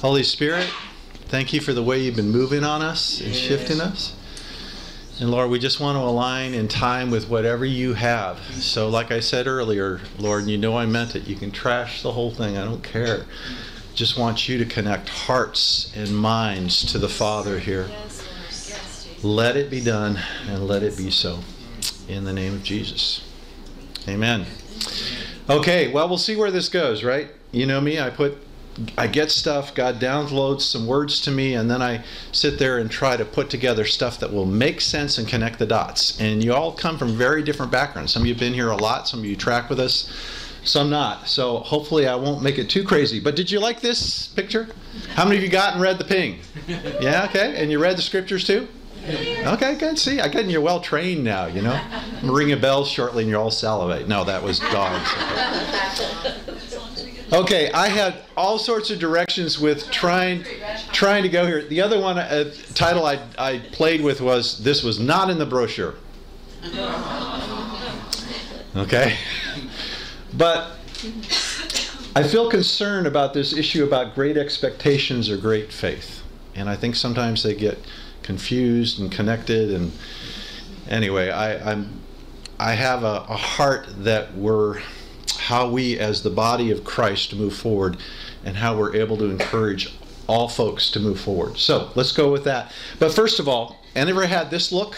Holy Spirit, thank you for the way you've been moving on us and shifting us. And Lord, we just want to align in time with whatever you have. So, like I said earlier, Lord, you know I meant it. You can trash the whole thing. I don't care. Just want you to connect hearts and minds to the Father here. Let it be done and let it be so. In the name of Jesus. Amen. Okay, well, we'll see where this goes, right? You know me, I put I get stuff, God downloads some words to me, and then I sit there and try to put together stuff that will make sense and connect the dots. And you all come from very different backgrounds. Some of you have been here a lot, some of you track with us, some not. So hopefully I won't make it too crazy. But did you like this picture? How many of you got and read the ping? Yeah, okay. And you read the scriptures too? Okay, good. See, I get you're well trained now, you know. I'm ring a bell shortly and you're all salivate. No, that was dogs. Okay, I had all sorts of directions with trying trying to go here. The other one uh, title I, I played with was this was not in the brochure. Okay, but I feel concerned about this issue about great expectations or great faith, and I think sometimes they get confused and connected. And anyway, I, I'm I have a, a heart that we're how we as the body of Christ move forward and how we're able to encourage all folks to move forward. So let's go with that. But first of all, any ever had this look?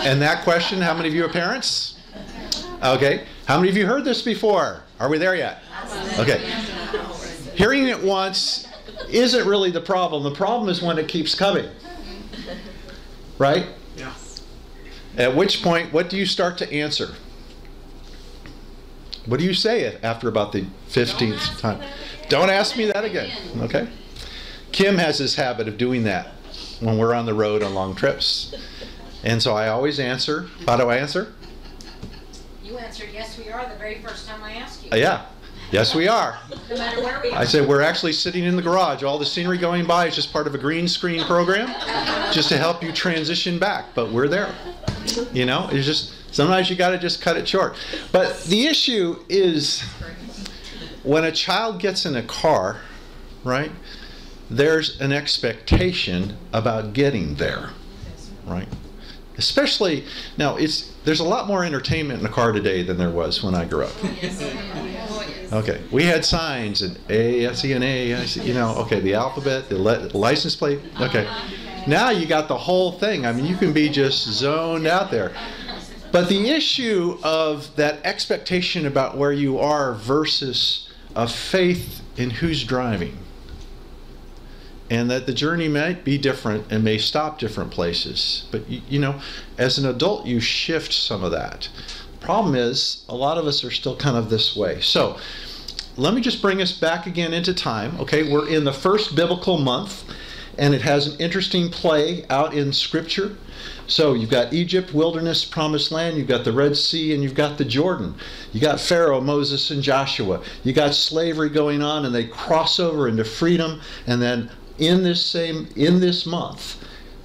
And that question, how many of you are parents? Okay. How many of you heard this before? Are we there yet? Okay. Hearing it once isn't really the problem. The problem is when it keeps coming. Right? Yeah. At which point, what do you start to answer? What do you say it after about the 15th time? Don't ask me that again. Okay? Kim has this habit of doing that when we're on the road on long trips. And so I always answer. How do I answer? You answered, yes, we are, the very first time I asked you. Uh, yeah. Yes, we are. No matter where we are. I said, we're actually sitting in the garage. All the scenery going by is just part of a green screen program just to help you transition back. But we're there. You know, it's just sometimes you got to just cut it short. But the issue is when a child gets in a car, right, there's an expectation about getting there, right? Especially now, it's there's a lot more entertainment in a car today than there was when I grew up. Okay, we had signs and A, S, E, and A. I see- You know, okay, the alphabet, the license plate. Okay, now you got the whole thing. I mean, you can be just zoned out there. But the issue of that expectation about where you are versus a faith in who's driving, and that the journey might be different and may stop different places. But you, you know, as an adult, you shift some of that. Problem is, a lot of us are still kind of this way. So, let me just bring us back again into time. Okay, we're in the first biblical month, and it has an interesting play out in Scripture. So you've got Egypt, wilderness, promised land, you've got the Red Sea, and you've got the Jordan. You got Pharaoh, Moses, and Joshua. You got slavery going on, and they cross over into freedom. And then in this same in this month,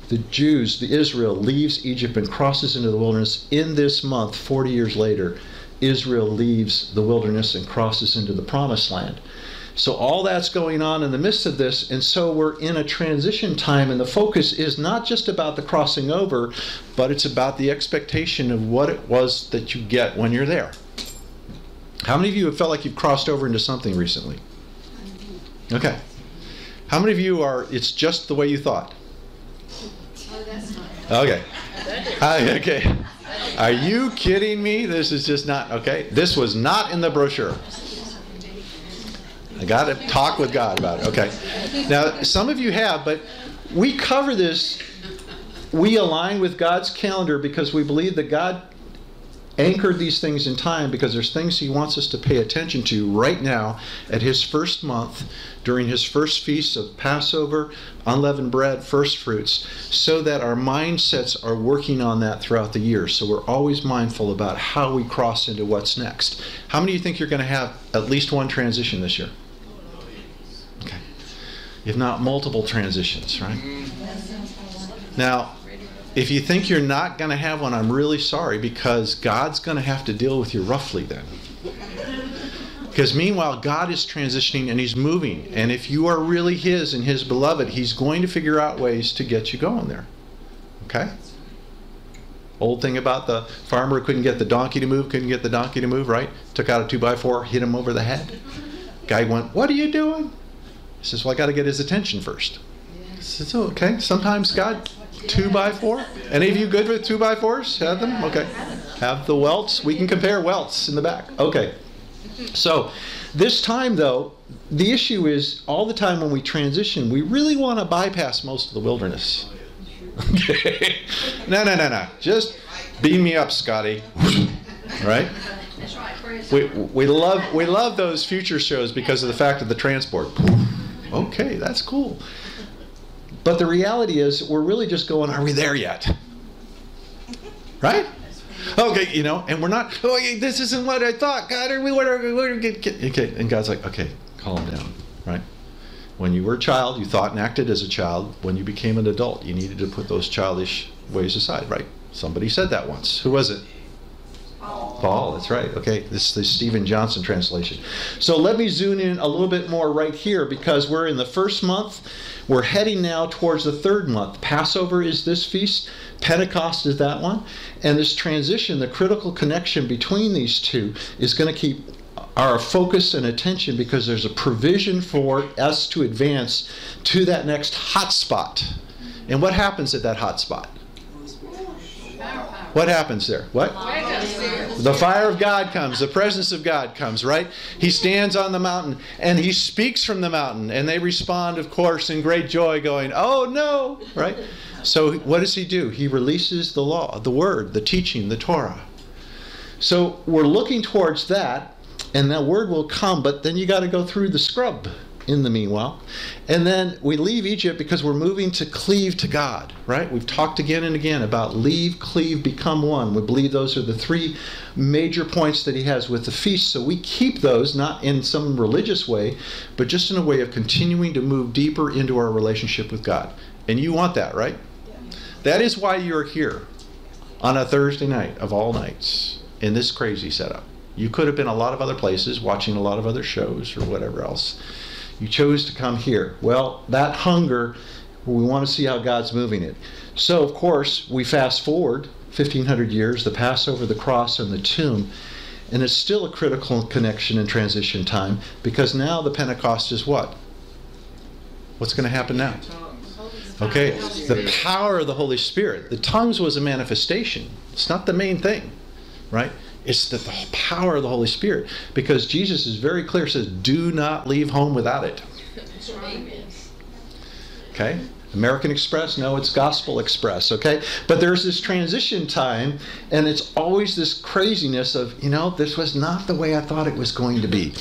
the Jews, the Israel, leaves Egypt and crosses into the wilderness. In this month, 40 years later, Israel leaves the wilderness and crosses into the promised land. So all that's going on in the midst of this, and so we're in a transition time, and the focus is not just about the crossing over, but it's about the expectation of what it was that you get when you're there. How many of you have felt like you've crossed over into something recently? Okay. How many of you are, it's just the way you thought? Okay. Okay. Are you kidding me? This is just not, okay? This was not in the brochure. I got to talk with God about it. Okay. Now, some of you have, but we cover this. We align with God's calendar because we believe that God anchored these things in time because there's things He wants us to pay attention to right now at His first month during His first feast of Passover, unleavened bread, first fruits, so that our mindsets are working on that throughout the year. So we're always mindful about how we cross into what's next. How many of you think you're going to have at least one transition this year? If not multiple transitions, right? Now, if you think you're not going to have one, I'm really sorry because God's going to have to deal with you roughly then. Because meanwhile, God is transitioning and He's moving. And if you are really His and His beloved, He's going to figure out ways to get you going there. Okay? Old thing about the farmer couldn't get the donkey to move, couldn't get the donkey to move, right? Took out a two by four, hit him over the head. Guy went, What are you doing? He says, Well, I got to get his attention first. He says, oh, Okay, sometimes God, two by four. Any of you good with two by fours? Have them? Okay. Have the welts? We can compare welts in the back. Okay. So, this time though, the issue is all the time when we transition, we really want to bypass most of the wilderness. Okay. No, no, no, no. Just beam me up, Scotty. Right? That's right. We, we love we love those future shows because of the fact of the transport. Okay, that's cool. But the reality is, we're really just going, are we there yet? Right? Okay, you know, and we're not. Oh, this isn't what I thought. God, are we? What are we? Okay, and God's like, okay, calm down, right? When you were a child, you thought and acted as a child. When you became an adult, you needed to put those childish ways aside, right? Somebody said that once. Who was it? Paul, that's right. Okay, this is the Stephen Johnson translation. So let me zoom in a little bit more right here because we're in the first month. We're heading now towards the third month. Passover is this feast, Pentecost is that one. And this transition, the critical connection between these two, is going to keep our focus and attention because there's a provision for us to advance to that next hot spot. And what happens at that hot spot? What happens there? What? The fire of God comes, the presence of God comes, right? He stands on the mountain and he speaks from the mountain, and they respond, of course, in great joy, going, Oh no, right? So, what does he do? He releases the law, the word, the teaching, the Torah. So, we're looking towards that, and that word will come, but then you got to go through the scrub in the meanwhile. And then we leave Egypt because we're moving to cleave to God, right? We've talked again and again about leave, cleave, become one. We believe those are the three major points that he has with the feast. So we keep those not in some religious way, but just in a way of continuing to move deeper into our relationship with God. And you want that, right? That is why you're here on a Thursday night of all nights in this crazy setup. You could have been a lot of other places watching a lot of other shows or whatever else. You chose to come here. Well, that hunger, we want to see how God's moving it. So, of course, we fast forward 1500 years, the Passover, the cross, and the tomb, and it's still a critical connection and transition time because now the Pentecost is what? What's going to happen now? Okay, the power of the Holy Spirit. The tongues was a manifestation. It's not the main thing, right? It's that the power of the Holy Spirit. Because Jesus is very clear, says, do not leave home without it. Okay? American Express? No, it's Gospel Express, okay? But there's this transition time, and it's always this craziness of, you know, this was not the way I thought it was going to be.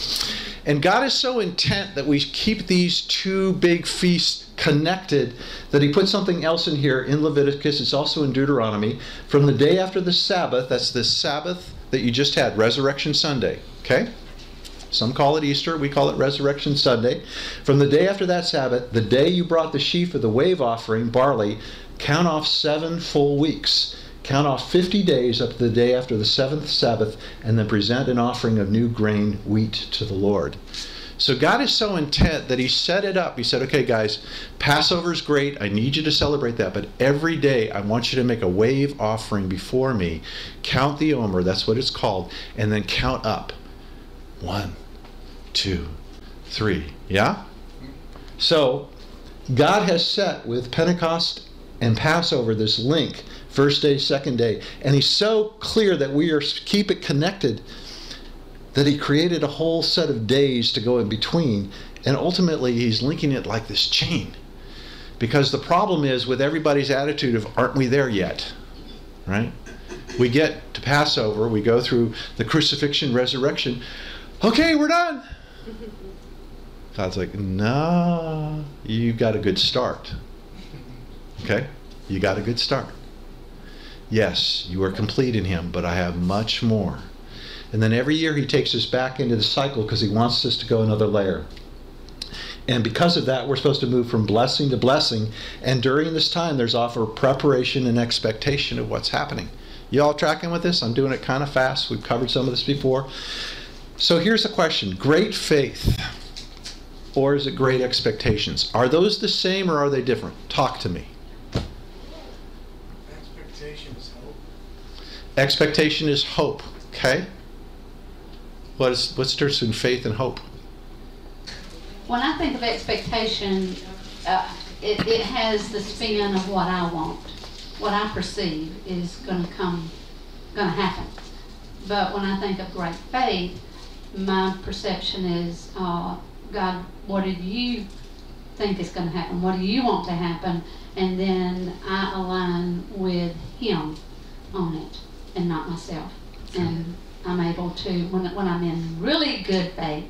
And God is so intent that we keep these two big feasts connected that He put something else in here in Leviticus. It's also in Deuteronomy. From the day after the Sabbath, that's the Sabbath that you just had, Resurrection Sunday, okay? Some call it Easter, we call it Resurrection Sunday. From the day after that Sabbath, the day you brought the sheaf of the wave offering, barley, count off seven full weeks. Count off 50 days up to the day after the seventh Sabbath, and then present an offering of new grain wheat to the Lord. So God is so intent that He set it up. He said, okay, guys, Passover is great. I need you to celebrate that. But every day, I want you to make a wave offering before me. Count the Omer, that's what it's called, and then count up. One, two, three. Yeah? So, God has set with Pentecost and Passover this link first day, second day. And He's so clear that we are keep it connected that He created a whole set of days to go in between. And ultimately, He's linking it like this chain. Because the problem is with everybody's attitude of, aren't we there yet? Right? We get to Passover, we go through the crucifixion, resurrection. Okay, we're done. God's like, no, you got a good start. Okay? You got a good start. Yes, you are complete in Him, but I have much more. And then every year He takes us back into the cycle because He wants us to go another layer. And because of that, we're supposed to move from blessing to blessing. And during this time, there's offer preparation and expectation of what's happening. You all tracking with this? I'm doing it kind of fast. We've covered some of this before. So here's the question great faith, or is it great expectations? Are those the same or are they different? Talk to me. Expectation is hope. Expectation is hope, okay? What is, what's the difference between faith and hope? When I think of expectation, uh, it, it has the spin of what I want, what I perceive is going to come, going to happen. But when I think of great faith, my perception is, uh, God, what do you think is going to happen? What do you want to happen? And then I align with Him on it and not myself. And I'm able to, when, when I'm in really good faith,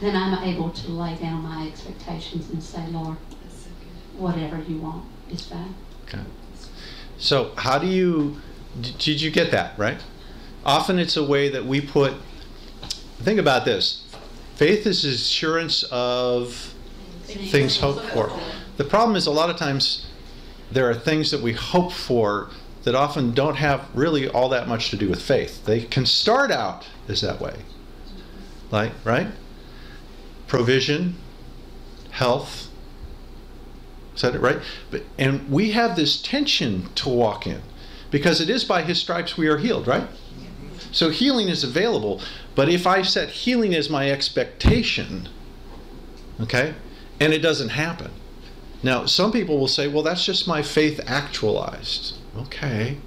then I'm able to lay down my expectations and say, Lord, whatever you want is fine. Okay. So, how do you, did you get that, right? Often it's a way that we put, think about this faith is assurance of things hoped for. The problem is a lot of times there are things that we hope for that often don't have really all that much to do with faith. They can start out as that way. Like, right? Provision, health, is that it right? But and we have this tension to walk in because it is by his stripes we are healed, right? So healing is available, but if I set healing as my expectation, okay, and it doesn't happen. Now, some people will say, "Well, that's just my faith actualized." Okay,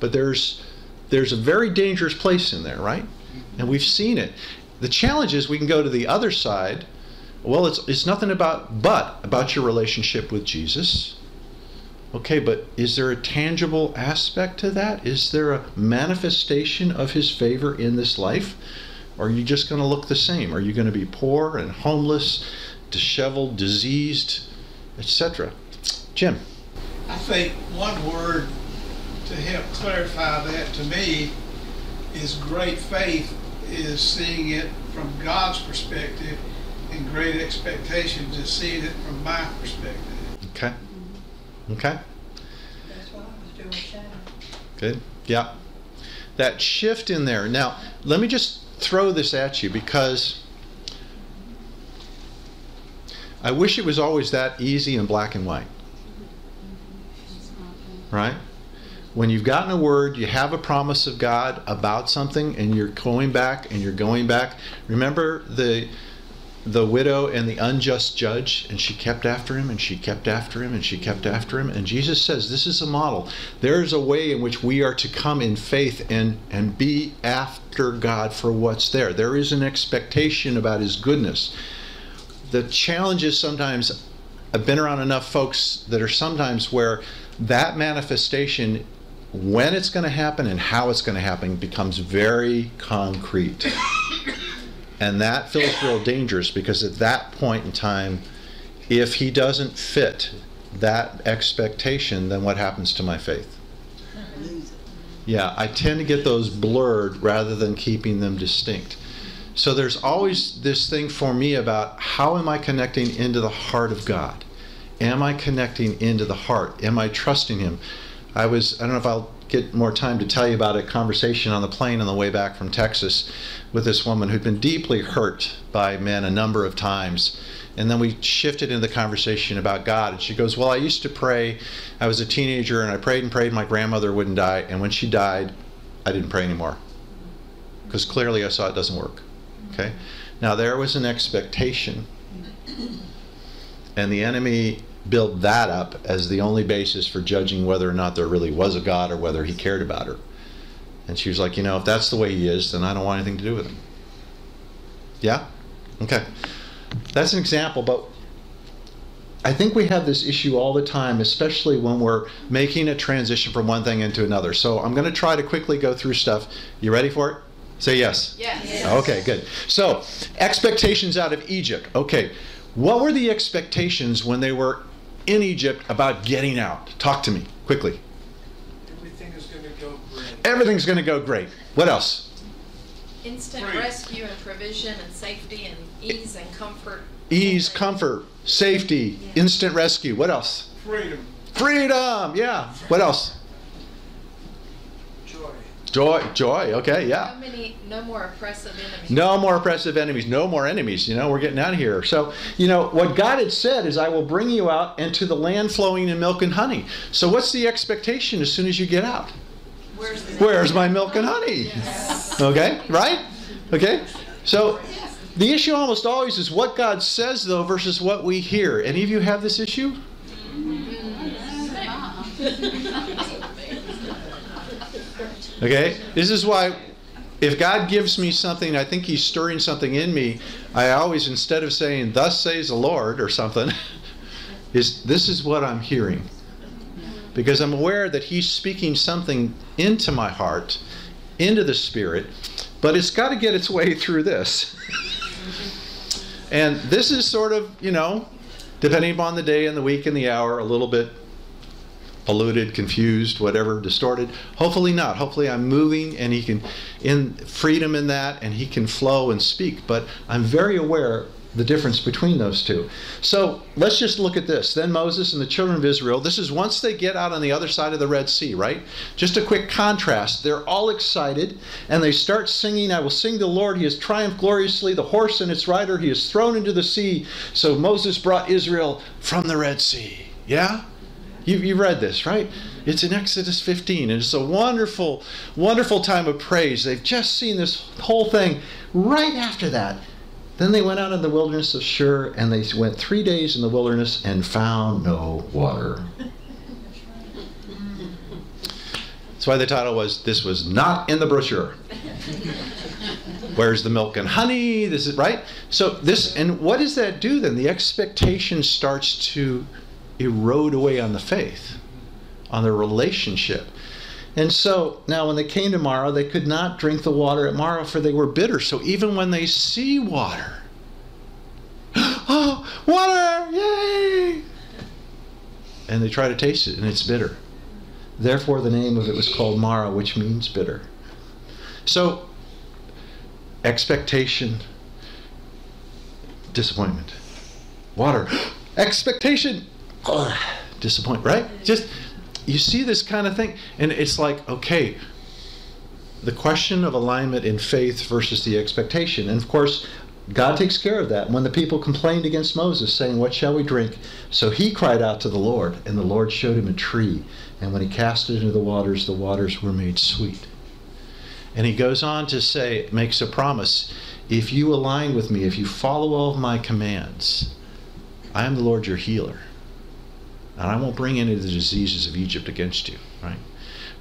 but there's there's a very dangerous place in there, right? Mm-hmm. And we've seen it. The challenge is we can go to the other side. Well, it's it's nothing about but about your relationship with Jesus. Okay, but is there a tangible aspect to that? Is there a manifestation of his favor in this life? Or are you just going to look the same? Are you going to be poor and homeless, disheveled, diseased, etc.? Jim. I think one word to help clarify that to me is great faith is seeing it from God's perspective and great expectations is seeing it from my perspective. Okay. Okay. That's what I was doing, Shannon. Good. Yeah. That shift in there. Now, let me just throw this at you because I wish it was always that easy and black and white. Right? When you've gotten a word, you have a promise of God about something and you're going back and you're going back. Remember the the widow and the unjust judge, and she kept after him, and she kept after him, and she kept after him. And Jesus says, This is a model. There is a way in which we are to come in faith and, and be after God for what's there. There is an expectation about his goodness. The challenge is sometimes, I've been around enough folks that are sometimes where that manifestation, when it's going to happen and how it's going to happen, becomes very concrete. And that feels real dangerous because at that point in time, if he doesn't fit that expectation, then what happens to my faith? Yeah, I tend to get those blurred rather than keeping them distinct. So there's always this thing for me about how am I connecting into the heart of God? Am I connecting into the heart? Am I trusting Him? I was, I don't know if I'll get more time to tell you about a conversation on the plane on the way back from Texas with this woman who'd been deeply hurt by men a number of times. And then we shifted into the conversation about God. And she goes, Well, I used to pray. I was a teenager and I prayed and prayed my grandmother wouldn't die. And when she died, I didn't pray anymore. Because clearly I saw it doesn't work. Okay? Now there was an expectation. And the enemy built that up as the only basis for judging whether or not there really was a God or whether he cared about her. And she was like, you know, if that's the way he is, then I don't want anything to do with him. Yeah? Okay. That's an example, but I think we have this issue all the time, especially when we're making a transition from one thing into another. So I'm going to try to quickly go through stuff. You ready for it? Say yes. Yes. Okay, good. So, expectations out of Egypt. Okay, what were the expectations when they were in Egypt about getting out? Talk to me quickly. Everything is going to go great. Everything's going to go great. What else? Instant Free. rescue and provision and safety and ease and comfort. Ease, comfort, safety, instant rescue. What else? Freedom, Freedom. Yeah. What else? Joy. Joy. Okay, yeah. How many, no more oppressive enemies? No more oppressive enemies. No more enemies. You know, we're getting out of here. So, you know, what God had said is, I will bring you out into the land flowing in milk and honey. So, what's the expectation as soon as you get out? Where's Where's my milk and honey? Okay, right? Okay? So, the issue almost always is what God says, though, versus what we hear. Any of you have this issue? Mm-hmm. Okay? This is why if God gives me something, I think He's stirring something in me, I always, instead of saying, Thus says the Lord, or something, is this is what I'm hearing. Because I'm aware that He's speaking something into my heart, into the Spirit, but it's got to get its way through this. and this is sort of, you know, depending upon the day and the week and the hour, a little bit polluted, confused, whatever, distorted. Hopefully not. Hopefully I'm moving and he can in freedom in that and he can flow and speak. But I'm very aware the difference between those two. So let's just look at this. Then Moses and the children of Israel, this is once they get out on the other side of the Red Sea, right? Just a quick contrast. They're all excited and they start singing, I will sing the Lord. He has triumphed gloriously. The horse and its rider he is thrown into the sea. So Moses brought Israel from the Red Sea. Yeah? You, you read this, right? It's in Exodus 15, and it's a wonderful, wonderful time of praise. They've just seen this whole thing. Right after that, then they went out in the wilderness of Shur, and they went three days in the wilderness and found no water. That's why the title was This Was Not in the Brochure. Where's the milk and honey? This is right. So this and what does that do then? The expectation starts to erode away on the faith, on the relationship. And so now when they came to Marah, they could not drink the water at Marah, for they were bitter. So even when they see water, oh, water, yay! And they try to taste it and it's bitter. Therefore, the name of it was called Marah, which means bitter. So, expectation, disappointment. Water, expectation, Ugh, disappointment, right? Just you see this kind of thing, and it's like, okay, the question of alignment in faith versus the expectation. And of course, God takes care of that. When the people complained against Moses, saying, What shall we drink? So he cried out to the Lord, and the Lord showed him a tree. And when he cast it into the waters, the waters were made sweet. And he goes on to say, makes a promise if you align with me, if you follow all of my commands, I am the Lord your healer. And I won't bring any of the diseases of Egypt against you, right?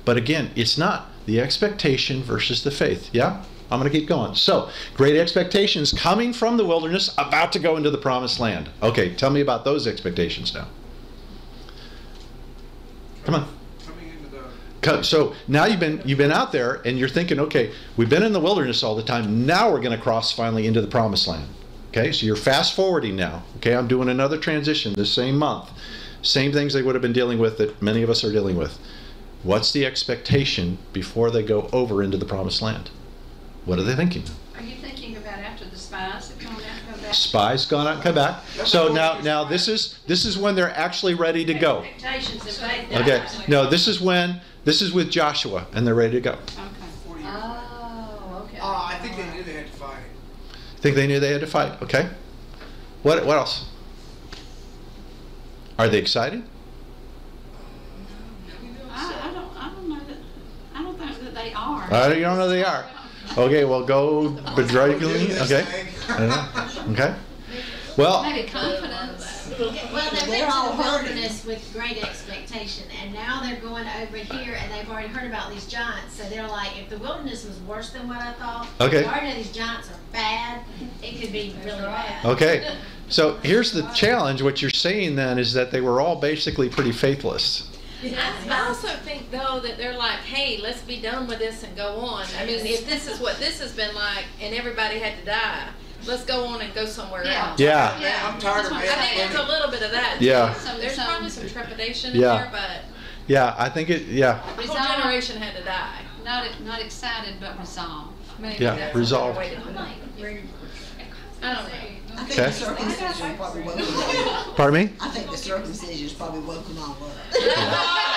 But again, it's not the expectation versus the faith. Yeah? I'm going to keep going. So, great expectations coming from the wilderness, about to go into the promised land. Okay, tell me about those expectations now. Come on. Coming into the Co- So now you've been you've been out there and you're thinking, okay, we've been in the wilderness all the time. Now we're going to cross finally into the promised land. Okay, so you're fast forwarding now. Okay, I'm doing another transition this same month. Same things they would have been dealing with that many of us are dealing with. What's the expectation before they go over into the promised land? What are they thinking? Are you thinking about after the spies have gone out and come back? Spies gone out and come back. So now now this is this is when they're actually ready to go. Expectations if they Okay. No, this is when this is with Joshua and they're ready to go. Okay. Oh, okay. Uh, I think they knew they had to fight. I think they knew they had to fight. Okay. What what else? Are they excited? I, I don't, I don't know that, I don't think that they are. I don't know they are. Okay, well go begrudgingly. Okay. I don't know. Okay. Well, Maybe confidence. Well, they They're all to the wilderness with great expectation, and now they're going over here, and they've already heard about these giants. So they're like, if the wilderness was worse than what I thought, Okay. we already know these giants are bad. It could be really bad. okay. So here's the challenge. What you're saying then is that they were all basically pretty faithless. I I also think though that they're like, hey, let's be done with this and go on. I mean, if this is what this has been like and everybody had to die, let's go on and go somewhere Yeah. else. Yeah. Yeah. I'm tired of That's being I think there's a little bit of that. Yeah. Some- There's some- probably some trepidation in Yeah. there, but Yeah, I think it. Yeah. the whole generation had to die. Not, not excited, but resolved. Maybe Yeah, resolved. Way to put it. I don't know. I think Okay. the circumcision probably woke them up. Pardon me? I think the circumcision's probably woke them all up.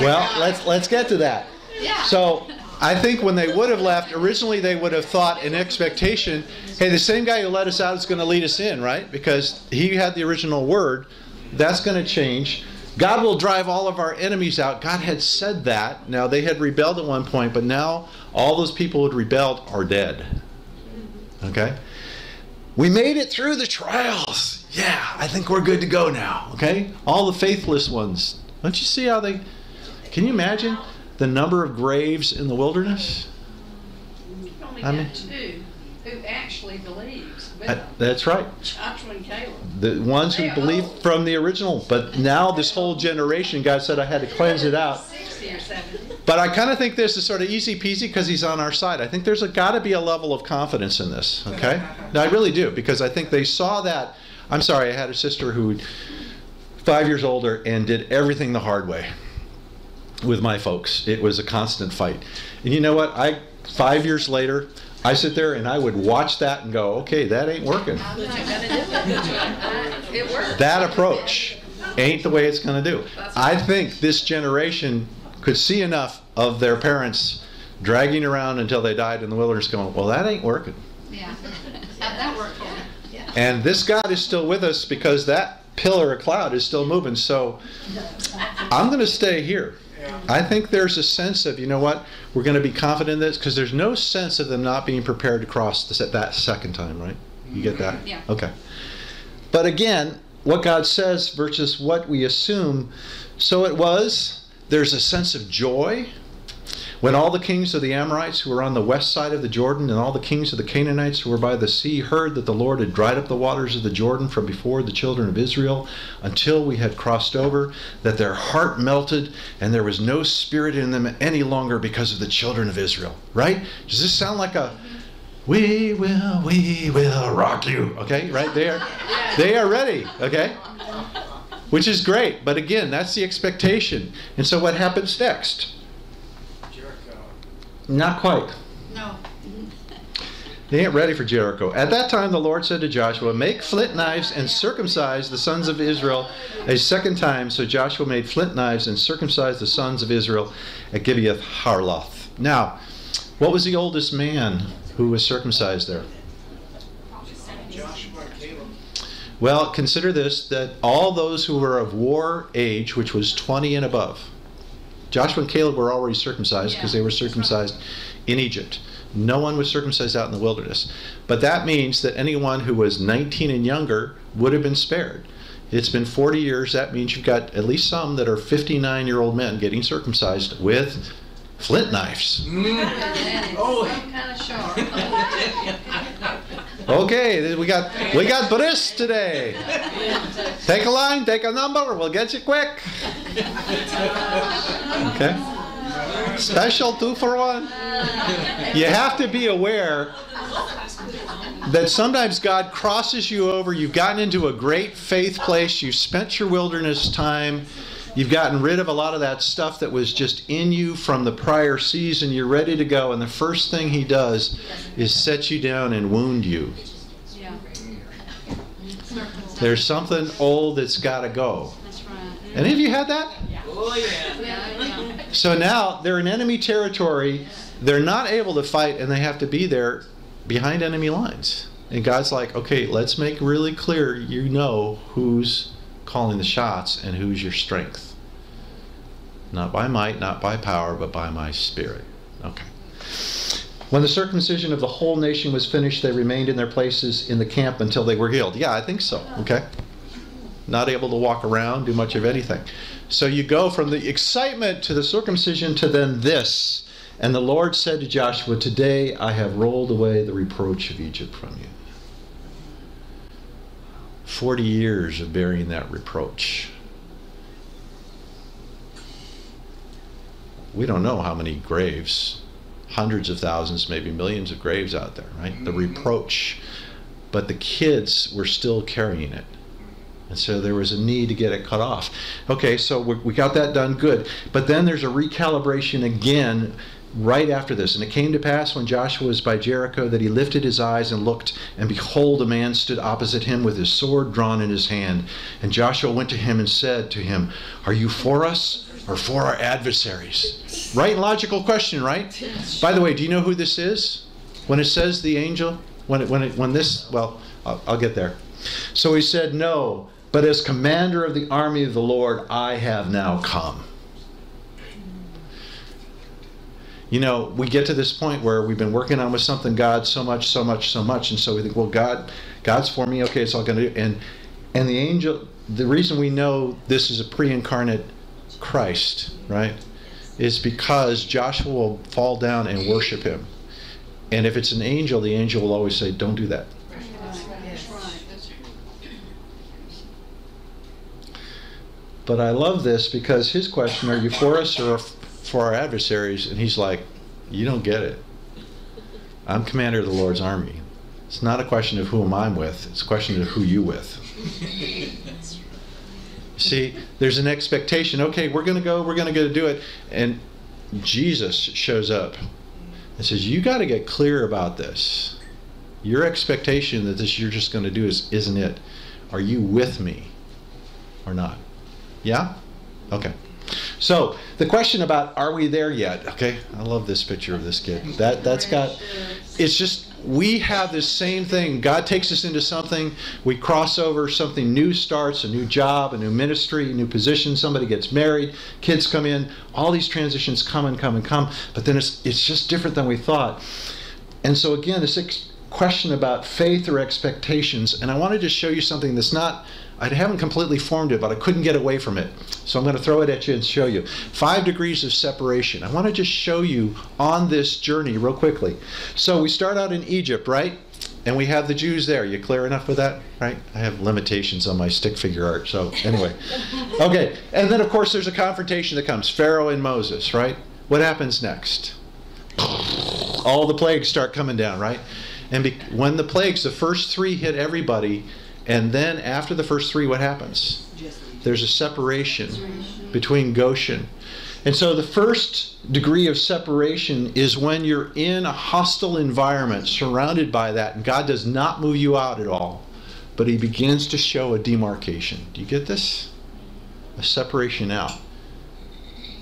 Well, let's let's get to that. Yeah. So I think when they would have left, originally they would have thought in expectation, hey, the same guy who let us out is going to lead us in, right? Because he had the original word. That's going to change. God will drive all of our enemies out. God had said that. Now they had rebelled at one point, but now all those people who had rebelled are dead. Okay? We made it through the trials. Yeah, I think we're good to go now. Okay? All the faithless ones. Don't you see how they. Can you imagine the number of graves in the wilderness? I mean- two who actually believes. That's right. Joshua and Caleb. The ones who believed from the original. But now this whole generation, God said I had to cleanse it out. Sixty or seventy. But I kind of think this is sort of easy peasy because he's on our side. I think there's got to be a level of confidence in this. Okay, no, I really do because I think they saw that. I'm sorry, I had a sister who, five years older, and did everything the hard way. With my folks, it was a constant fight. And you know what? I five years later, I sit there and I would watch that and go, okay, that ain't working. I'm not gonna do it. I- It worked. That approach ain't the way it's going to do. I think this generation could see enough of their parents dragging around until they died in the wilderness going, well, that ain't working. Yeah. That, that worked. And this God is still with us because that pillar of cloud is still moving. So I'm going to stay here. I think there's a sense of, you know what, we're going to be confident in this because there's no sense of them not being prepared to cross the, that second time, right? You get that? Yeah. Okay. But again, what God says versus what we assume. So it was, there's a sense of joy. When all the kings of the Amorites who were on the west side of the Jordan and all the kings of the Canaanites who were by the sea heard that the Lord had dried up the waters of the Jordan from before the children of Israel until we had crossed over, that their heart melted and there was no spirit in them any longer because of the children of Israel. Right? Does this sound like a we will, we will rock you. Okay, right there. They are ready. Okay? Which is great. But again, that's the expectation. And so what happens next? Not quite. No. They ain't ready for Jericho. At that time, the Lord said to Joshua, Make flint knives and circumcise the sons of Israel a second time. So Joshua made flint knives and circumcised the sons of Israel at Gibeath Harloth. Now, what was the oldest man who was circumcised there? Joshua. Well, consider this that all those who were of war age, which was 20 and above, Joshua and Caleb were already circumcised because they were circumcised in Egypt. No one was circumcised out in the wilderness. But that means that anyone who was 19 and younger would have been spared. It's been 40 years. That means you've got at least some that are 59 year old men getting circumcised with flint knives. Oh. Okay, we got we got bris today. Take a line, take a number, we'll get you quick. Okay. Special two for one. You have to be aware that sometimes God crosses you over. You've gotten into a great faith place. You've spent your wilderness time. You've gotten rid of a lot of that stuff that was just in you from the prior season. You're ready to go. And the first thing He does is set you down and wound you. Yeah. There's something old that's got to go. Right. Any of you had that? Yeah, yeah. So now they're in enemy territory. They're not able to fight, and they have to be there behind enemy lines. And God's like, okay, let's make really clear you know who's calling the shots and who's your strength. Not by might, not by power, but by my spirit. Okay. When the circumcision of the whole nation was finished, they remained in their places in the camp until they were healed. Yeah, I think so. Okay. Not able to walk around, do much of anything. So you go from the excitement to the circumcision to then this. And the Lord said to Joshua, Today I have rolled away the reproach of Egypt from you. 40 years of bearing that reproach. We don't know how many graves, hundreds of thousands, maybe millions of graves out there, right? The mm-hmm. reproach. But the kids were still carrying it. And so there was a need to get it cut off. Okay, so we, we got that done good. But then there's a recalibration again right after this. And it came to pass when Joshua was by Jericho that he lifted his eyes and looked, and behold, a man stood opposite him with his sword drawn in his hand. And Joshua went to him and said to him, Are you for us? or for our adversaries? Right logical question, right? By the way, do you know who this is? When it says the angel, when it, when it, when this, well, I'll, I'll get there. So he said, No, but as commander of the army of the Lord, I have now come. You know, we get to this point where we've been working on with something God so much, so much, so much, and so we think, well, God, God's for me. Okay, it's all going to do. And and the angel, the reason we know this is a pre-incarnate Christ, right, is because Joshua will fall down and worship him. And if it's an angel, the angel will always say, "Don't do that." But I love this because his question, are you for us or for our adversaries? And he's like, you don't get it. I'm commander of the Lord's army. It's not a question of who am I with, it's a question of who you with. See, there's an expectation. Okay, we're going to go, we're going to go to do it. And Jesus shows up and says, You got to get clear about this. Your expectation that this you're just going to do is, isn't it. Are you with me or not? Yeah? Okay. So the question about are we there yet? Okay, I love this picture of this kid. That that's got. It's just we have this same thing. God takes us into something. We cross over. Something new starts. A new job. A new ministry. A new position. Somebody gets married. Kids come in. All these transitions come and come and come. But then it's it's just different than we thought. And so again, this question about faith or expectations. And I wanted to show you something that's not I haven't completely formed it, but I couldn't get away from it. So I'm going to throw it at you and show you. Five degrees of separation. I want to just show you on this journey real quickly. So we start out in Egypt, right? And we have the Jews there. You clear enough with that? Right? I have limitations on my stick figure art. So anyway. Okay. And then, of course, there's a confrontation that comes Pharaoh and Moses, right? What happens next? All the plagues start coming down, right? And be- when the plagues, the first three hit everybody, and then after the first three, what happens? There's a separation between Goshen. And so the first degree of separation is when you're in a hostile environment, surrounded by that, and God does not move you out at all, but He begins to show a demarcation. Do you get this? A separation out.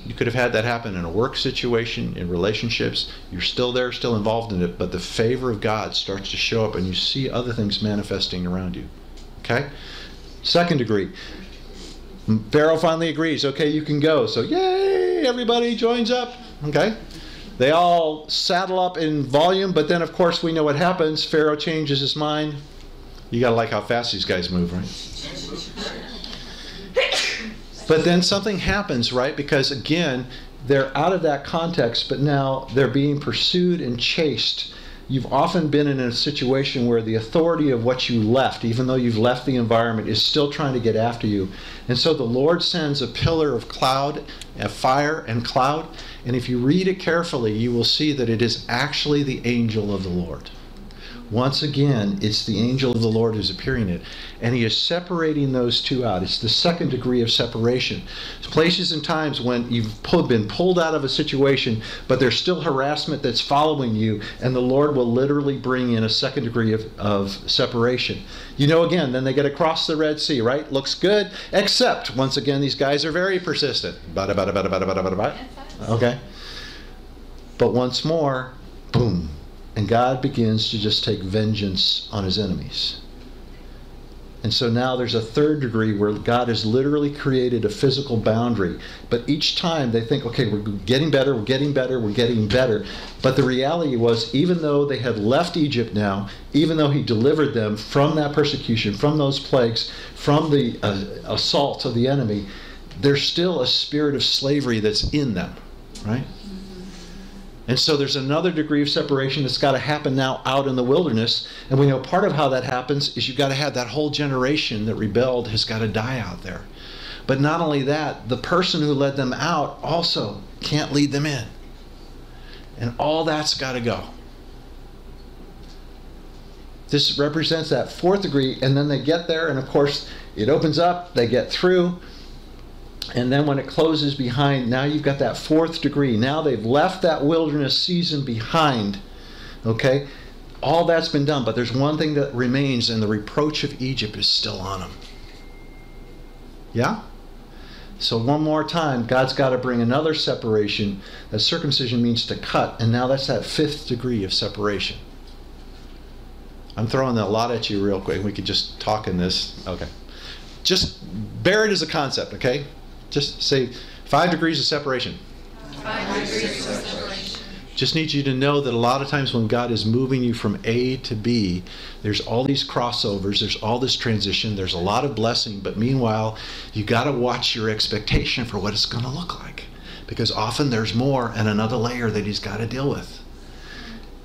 You could have had that happen in a work situation, in relationships. You're still there, still involved in it, but the favor of God starts to show up and you see other things manifesting around you. Okay? Second degree. Pharaoh finally agrees, okay, you can go. So, yay, everybody joins up. Okay? They all saddle up in volume, but then, of course, we know what happens. Pharaoh changes his mind. You got to like how fast these guys move, right? But then something happens, right? Because, again, they're out of that context, but now they're being pursued and chased you've often been in a situation where the authority of what you left, even though you've left the environment, is still trying to get after you. And so the Lord sends a pillar of cloud, a fire and cloud. And if you read it carefully, you will see that it is actually the angel of the Lord. Once again, it's the angel of the Lord who's appearing it. And he is separating those two out. It's the second degree of separation. It's places and times when you've been pulled out of a situation, but there's still harassment that's following you, and the Lord will literally bring in a second degree of, of separation. You know, again, then they get across the Red Sea, right? Looks good, except, once again, these guys are very persistent. Okay? But once more, boom, and God begins to just take vengeance on his enemies. And so now there's a third degree where God has literally created a physical boundary. But each time they think, okay, we're getting better, we're getting better, we're getting better. But the reality was, even though they had left Egypt now, even though He delivered them from that persecution, from those plagues, from the uh, assault of the enemy, there's still a spirit of slavery that's in them, right? And so there's another degree of separation that's got to happen now out in the wilderness. And we know part of how that happens is you've got to have that whole generation that rebelled has got to die out there. But not only that, the person who led them out also can't lead them in. And all that's got to go. This represents that fourth degree, and then they get there, and of course, it opens up, they get through, and then when it closes behind, now you've got that fourth degree. Now they've left that wilderness season behind. Okay? All that's been done, but there's one thing that remains, and the reproach of Egypt is still on them. Yeah? So, one more time, God's got to bring another separation. That circumcision means to cut, and now that's that fifth degree of separation. I'm throwing that a lot at you real quick. We could just talk in this. Okay. Just bear it as a concept, okay? Just say five degrees of separation. Five degrees of separation. Just need you to know that a lot of times when God is moving you from A to B, there's all these crossovers, there's all this transition, there's a lot of blessing, but meanwhile, you got to watch your expectation for what it's going to look like. Because often there's more and another layer that He's got to deal with.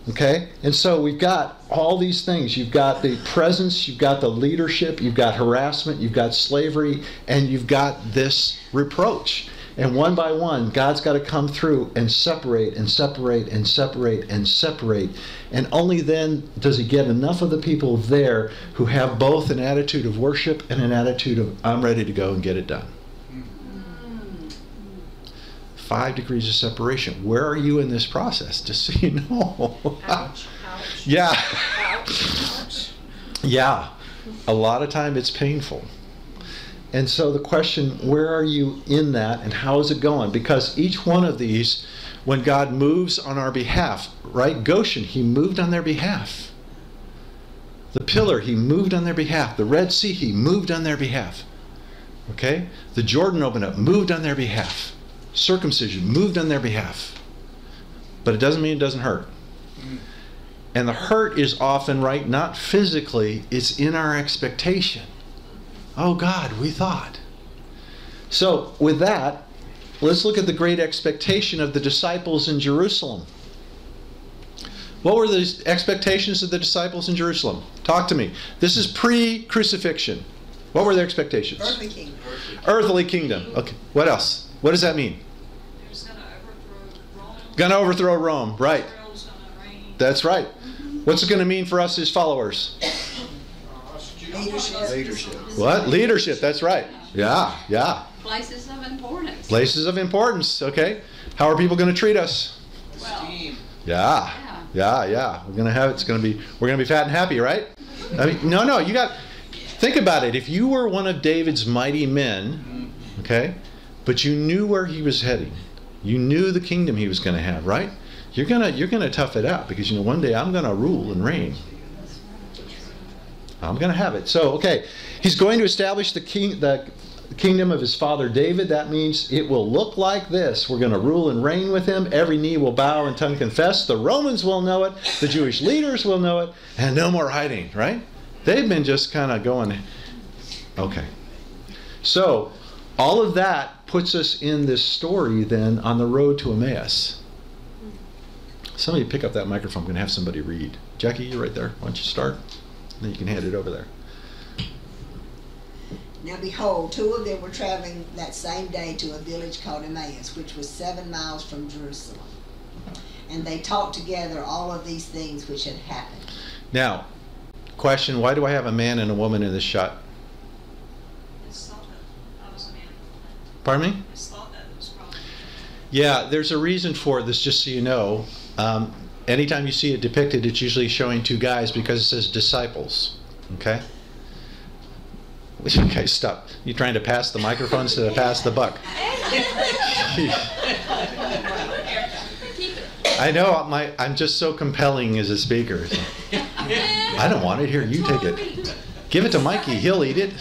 Okay? And so we've got all these things. You've got the presence, you've got the leadership, you've got harassment, you've got slavery, and you've got this reproach. And one by one, God's got to come through and separate and separate and separate and separate. And only then does He get enough of the people there who have both an attitude of worship and an attitude of, I'm ready to go and get it done. Five degrees of separation. Where are you in this process? Just so you know. Ouch, ouch. yeah. Ouch. Yeah. A lot of time it's painful. And so the question, where are you in that and how is it going? Because each one of these, when God moves on our behalf, right? Goshen, he moved on their behalf. The pillar, he moved on their behalf. The Red Sea, he moved on their behalf. Okay? The Jordan opened up, moved on their behalf. Circumcision, moved on their behalf. But it doesn't mean it doesn't hurt. Mm. And the hurt is often, right, not physically, it's in our expectation. Oh God, we thought. So, with that, let's look at the great expectation of the disciples in Jerusalem. What were the expectations of the disciples in Jerusalem? Talk to me. This is pre crucifixion. What were their expectations? Earthly kingdom. Earthly kingdom. Okay. What else? What does that mean? Gonna overthrow Rome. Gonna overthrow Rome. Right. Israel's gonna reign. That's right. What's it going to mean for us as followers? Leadership. Leadership. What? Leadership. That's right. Yeah, yeah. Places of importance. Places of importance. Okay. How are people going to treat us? Well, Yeah. Yeah, yeah. We're gonna have it's gonna be we're gonna be fat and happy, right? I mean, no, no. You got think about it. If you were one of David's mighty men, okay, but you knew where he was heading, you knew the kingdom he was gonna have, right? You're gonna you're gonna tough it out because you know one day I'm gonna rule and reign. I'm gonna have it. So okay, he's going to establish the king the kingdom of his father David. That means it will look like this. We're going to rule and reign with him. Every knee will bow and tongue confess. The Romans will know it. The Jewish leaders will know it. And no more hiding, right? They've been just kind of going, okay. So, all of that puts us in this story then on the road to Emmaus. Somebody pick up that microphone. I'm going to have somebody read. Jackie, you're right there. Why don't you start? Then you can hand it over there. Now behold, two of them were traveling that same day to a village called Emmaus, which was seven miles from Jerusalem. And they talked together all of these things which had happened. Now, question why do I have a man and a woman in this shot? it's thought that I was a man. Pardon me? It's thought that it was probably. Yeah, there's a reason for this, just so you know. Um, anytime you see it depicted, it's usually showing two guys because it says disciples. Okay? Okay, stop. You trying to pass the microphone instead of pass the buck? I know my I'm just so compelling as a speaker. so. I don't want it. Here, you take it. Give it to Mikey. He'll eat it.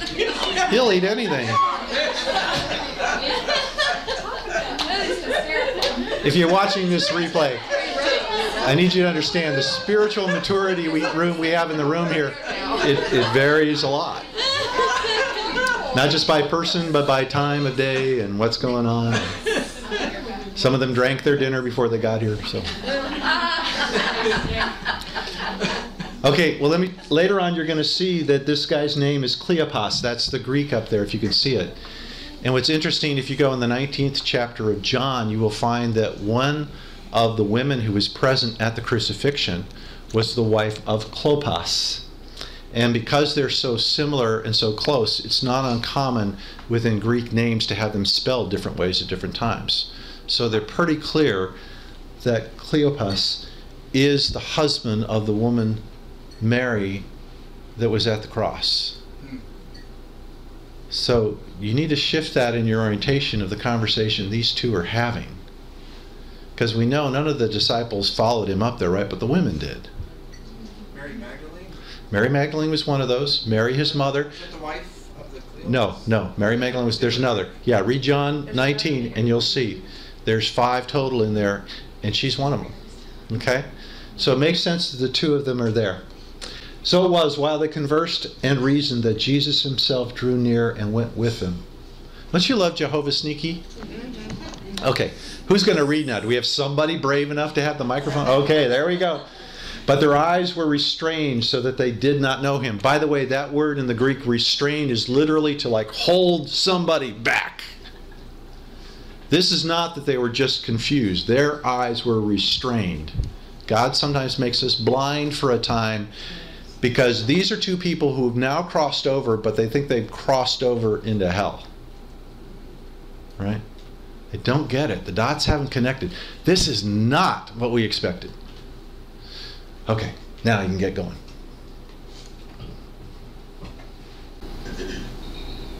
He'll eat anything. That is hysterical. If you're watching this replay, I need you to understand the spiritual maturity we, room we have in the room here. It, it varies a lot, not just by person, but by time of day and what's going on. Some of them drank their dinner before they got here. So, okay. Well, let me. Later on, you're going to see that this guy's name is Cleopas. That's the Greek up there, if you can see it. And what's interesting, if you go in the 19th chapter of John, you will find that one of the women who was present at the crucifixion was the wife of Clopas. And because they're so similar and so close, it's not uncommon within Greek names to have them spelled different ways at different times. So they're pretty clear that Cleopas is the husband of the woman Mary that was at the cross. So you need to shift that in your orientation of the conversation these two are having. Because we know none of the disciples followed him up there, right? But the women did. Mary Magdalene? Mary Magdalene was one of those. Mary, his mother. Is that the wife of the Cleopas? No, no. Mary Magdalene was, there's another. Yeah, read John 19 and you'll see. There's five total in there, and she's one of them. Okay? So it makes sense that the two of them are there. So it was while they conversed and reasoned that Jesus himself drew near and went with them. Don't you love Jehovah Sneaky? Okay, who's going to read now? Do we have somebody brave enough to have the microphone? Okay, there we go. But their eyes were restrained so that they did not know him. By the way, that word in the Greek, restrained, is literally to like hold somebody back. This is not that they were just confused, their eyes were restrained. God sometimes makes us blind for a time because these are two people who have now crossed over, but they think they've crossed over into hell. Right? They don't get it. The dots haven't connected. This is not what we expected. Okay, now you can get going.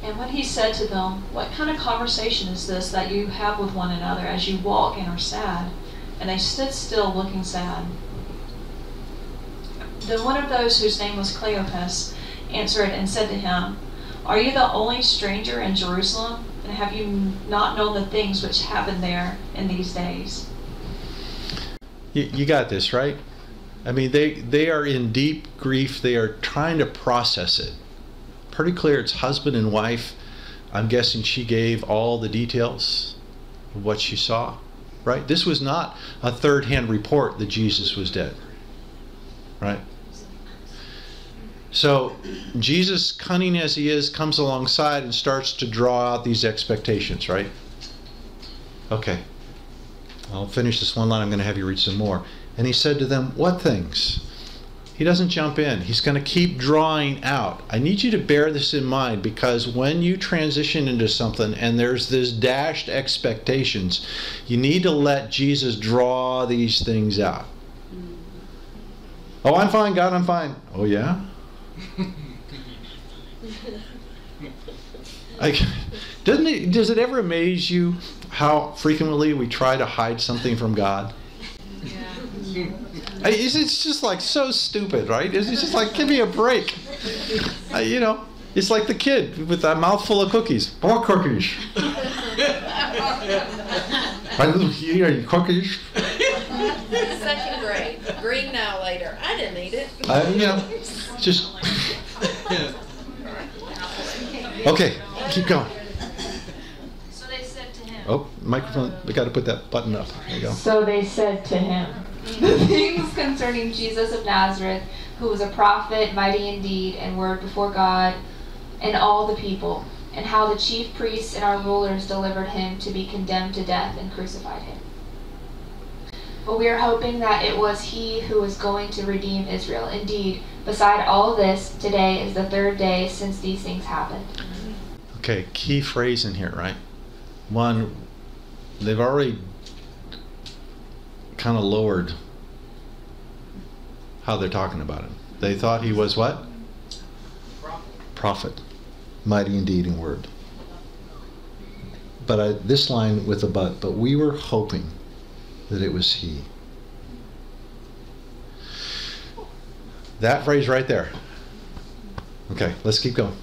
And when he said to them, What kind of conversation is this that you have with one another as you walk and are sad? And they stood still looking sad. Then one of those whose name was Cleopas answered and said to him, Are you the only stranger in Jerusalem? And have you not known the things which happen there in these days? You, you got this, right? I mean, they, they are in deep grief. They are trying to process it. Pretty clear it's husband and wife. I'm guessing she gave all the details of what she saw, right? This was not a third hand report that Jesus was dead, right? So, Jesus, cunning as he is, comes alongside and starts to draw out these expectations, right? Okay. I'll finish this one line. I'm going to have you read some more. And he said to them, What things? He doesn't jump in. He's going to keep drawing out. I need you to bear this in mind because when you transition into something and there's this dashed expectations, you need to let Jesus draw these things out. Mm. Oh, I'm fine, God, I'm fine. Oh, yeah? Like, doesn't it, does it ever amaze you how frequently we try to hide something from God? I- It's, it's just like so stupid, right? It's, it's just like, give me a break. I, you know, it's like the kid with that mouthful of cookies. More cookies. My little, you know, cookies. Second grade, green now later. I didn't eat it. I, you know, just. Okay, keep going. So they said to him, Oh, microphone. We got to put that button up. There you go. So they said to him, The things concerning Jesus of Nazareth, who was a prophet, mighty indeed, and word before God and all the people, and how the chief priests and our rulers delivered him to be condemned to death and crucified him. But we are hoping that it was he who was going to redeem Israel. Indeed, beside all this, today is the third day since these things happened. Okay, key phrase in here, right? One, they've already kind of lowered how they're talking about him. They thought he was what? Prophet. Mighty indeed in word. But I, this line with a but, but we were hoping that it was he. That phrase right there. Okay, let's keep going.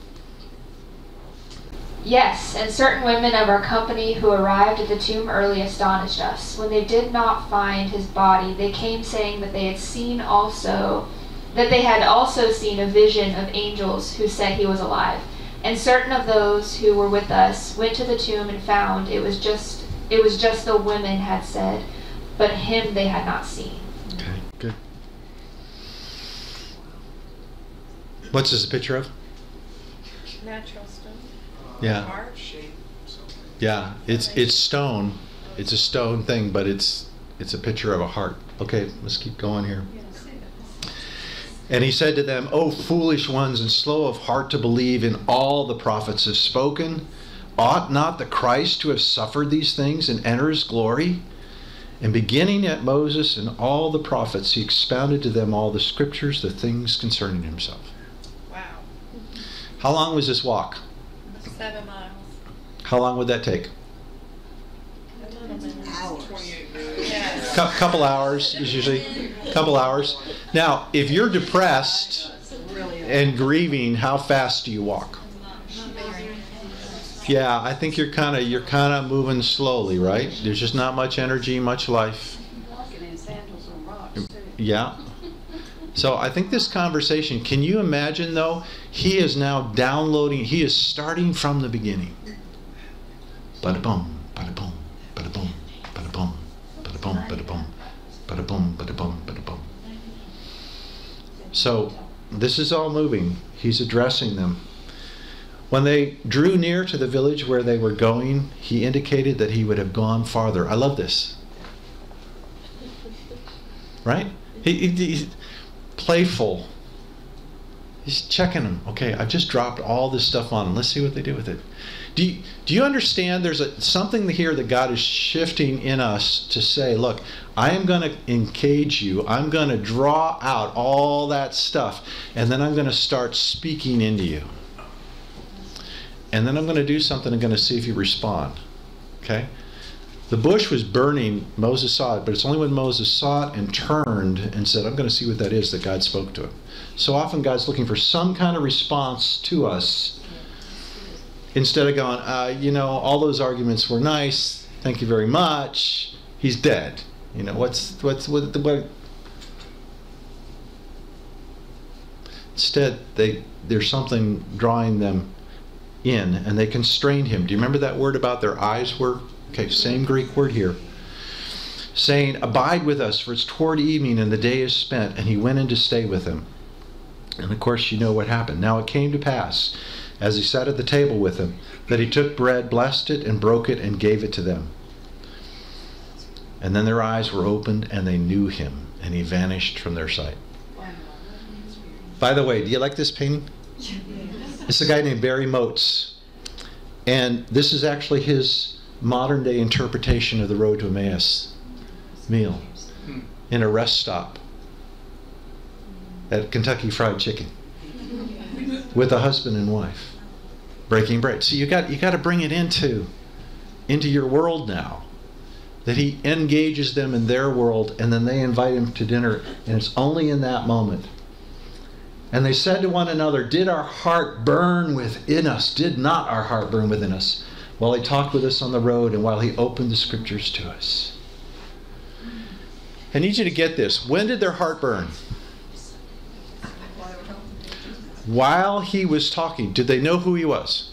Yes, and certain women of our company who arrived at the tomb early astonished us. When they did not find his body, they came saying that they had seen also that they had also seen a vision of angels who said he was alive. And certain of those who were with us went to the tomb and found it was just it was just the women had said, but him they had not seen. Okay, good. What's this a picture of? Natural stone. Yeah. Art. Shape. Yeah, it's it's stone. It's a stone thing, but it's it's a picture of a heart. Okay, let's keep going here. And he said to them, O foolish ones and slow of heart to believe in all the prophets have spoken, ought not the Christ to have suffered these things and enter his glory? And beginning at Moses and all the prophets, he expounded to them all the scriptures, the things concerning himself. Wow. How long was this walk? Seven miles. How long would that take? Hours. Twenty-eight minutes. Yeah. Cou- couple hours is usually couple hours. Now, if you're depressed and grieving, how fast do you walk? Yeah, I think you're kind of you're kind of moving slowly, right? There's just not much energy, much life. Walking in sandals on rocks. Yeah. So I think this conversation, can you imagine though? He is now downloading, he is starting from the beginning. Bada boom, bada boom, bada boom, bada boom, bada boom, bada boom, bada boom, bada boom, bada boom. So this is all moving. He's addressing them. When they drew near to the village where they were going, he indicated that he would have gone farther. I love this. Right? He, he- playful. He's checking them. Okay, I've just dropped all this stuff on them. Let's see what they do with it. Do you, do you understand there's a, something here that God is shifting in us to say, look, I am going to engage you. I'm going to draw out all that stuff, and then I'm going to start speaking into you. And then I'm going to do something I'm going to see if you respond. Okay? The bush was burning. Moses saw it, but it's only when Moses saw it and turned and said, I'm going to see what that is, that God spoke to him. So often God's looking for some kind of response to us instead of going, uh, you know, all those arguments were nice. Thank you very much. He's dead. You know, what's, what's, what, what? Instead, they, there's something drawing them in and they constrained him. Do you remember that word about their eyes were? Okay, same Greek word here. Saying, Abide with us, for it's toward evening and the day is spent. And he went in to stay with them. And of course, you know what happened. Now it came to pass, as he sat at the table with them, that he took bread, blessed it, and broke it, and gave it to them. And then their eyes were opened, and they knew him, and he vanished from their sight. By the way, do you like this painting? It's a guy named Barry Motes. And this is actually his modern day interpretation of the road to Emmaus meal hmm. in a rest stop at Kentucky Fried Chicken with a husband and wife breaking bread. So you got you got to bring it into into your world now. That he engages them in their world and then they invite him to dinner and it's only in that moment and they said to one another, Did our heart burn within us? Did not our heart burn within us while he talked with us on the road and while he opened the scriptures to us? I need you to get this. When did their heart burn? While he was talking. Did they know who he was?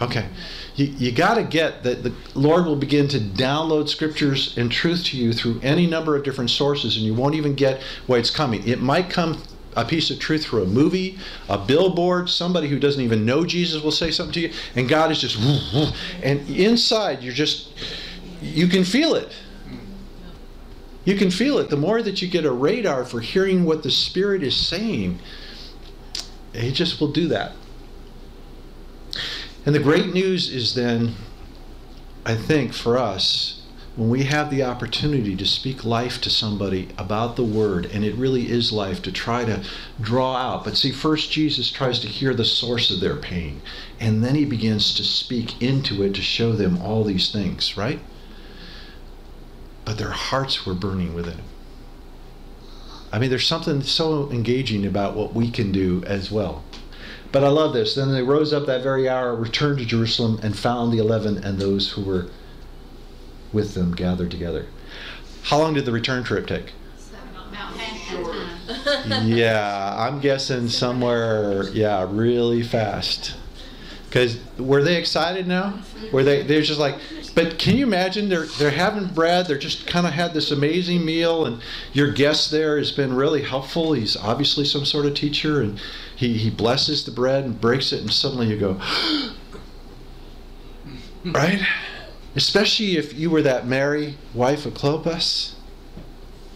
Okay. You, you got to get that the Lord will begin to download scriptures and truth to you through any number of different sources, and you won't even get why it's coming. It might come a piece of truth through a movie, a billboard, somebody who doesn't even know Jesus will say something to you, and God is just, and inside you're just, you can feel it. You can feel it. The more that you get a radar for hearing what the Spirit is saying, He just will do that. And the great news is then, I think, for us, when we have the opportunity to speak life to somebody about the word and it really is life to try to draw out. But see first jesus tries to hear the source of their pain and then he begins to speak into it to show them all these things right? But their hearts were burning within him. I mean there's something so engaging about what we can do as well. But i love this. Then they rose up that very hour returned to jerusalem and found the eleven and those who were with them gathered together. How long did the return trip take? Yeah, I'm guessing somewhere, yeah, really fast. Because were they excited now? Were they? They're just like, but can you imagine? They're they're having bread. They're just kind of had this amazing meal, and your guest there has been really helpful. He's obviously some sort of teacher, and he he blesses the bread and breaks it, and suddenly you go, right? Especially if you were that Mary, wife of Clopas,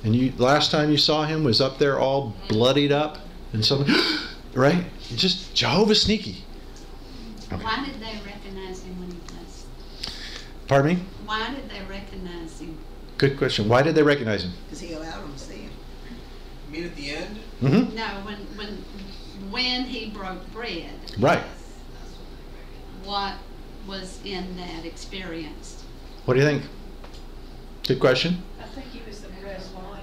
and you last time you saw him was up there all bloodied up, and something, right? Just Jehovah sneaky. Why did they recognize him when he blessed? Pardon me? Why did they recognize him? Good question. Why did they recognize him? Because he allowed them to see him. You mean at the end? Mm-hmm. No, when when when he broke bread. Right. what was in that experience. What do you think? Good question. I think he was the bread of life.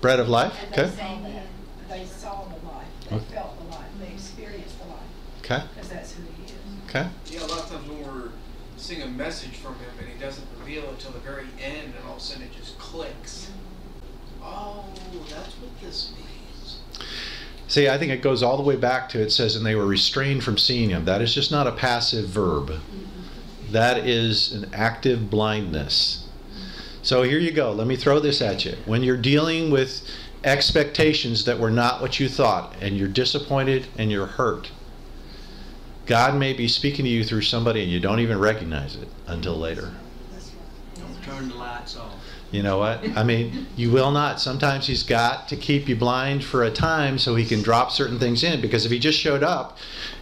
Bread of life? And they Okay. saw that. They saw the life. They Okay. felt the life. They experienced the life. Okay. Because that's who he is. Okay. Yeah, a lot of times when we're seeing a message from him and he doesn't reveal it till the very end, and all of a sudden it just clicks. Oh, that's what this means. See, I think it goes all the way back to it says, and they were restrained from seeing him. That is just not a passive verb. That is an active blindness. So here you go. Let me throw this at you. When you're dealing with expectations that were not what you thought, and you're disappointed and you're hurt, God may be speaking to you through somebody and you don't even recognize it until later. Don't turn the lights off. You know what? I mean, you will not. Sometimes he's got to keep you blind for a time so he can drop certain things in. Because if he just showed up,